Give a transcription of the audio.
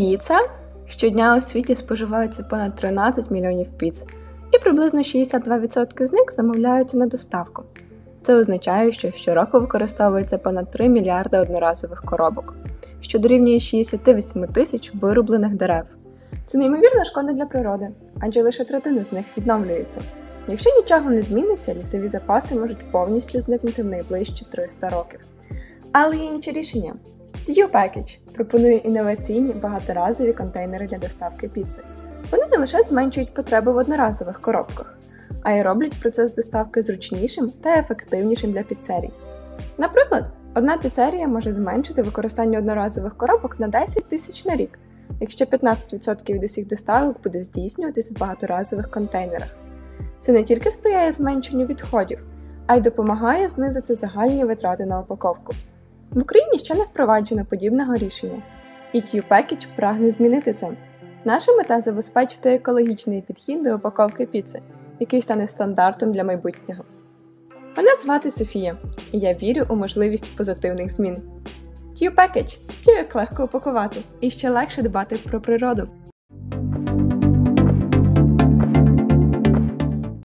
Піца щодня у світі споживається понад 13 мільйонів піц, і приблизно 62% з них замовляються на доставку. Це означає, що щороку використовується понад 3 мільярди одноразових коробок, що дорівнює 68 тисяч вирублених дерев. Це неймовірна шкода для природи, адже лише третина з них відновлюється. Якщо нічого не зміниться, лісові запаси можуть повністю зникнути в найближчі 300 років. Але є інші рішення. Due Package пропонує інноваційні багаторазові контейнери для доставки піци. Вони не лише зменшують потреби в одноразових коробках, а й роблять процес доставки зручнішим та ефективнішим для піцерій. Наприклад, одна піцерія може зменшити використання одноразових коробок на 10 тисяч на рік, якщо 15% від усіх доставок буде здійснюватись в багаторазових контейнерах. Це не тільки сприяє зменшенню відходів, а й допомагає знизити загальні витрати на упаковку. В Україні ще не впроваджено подібного рішення, і Q-Package прагне змінити це. Наша мета забезпечити екологічний підхід до упаковки піци, який стане стандартом для майбутнього. Мене звати Софія, і я вірю у можливість позитивних змін. Q-Package – як легко упакувати і ще легше дбати про природу.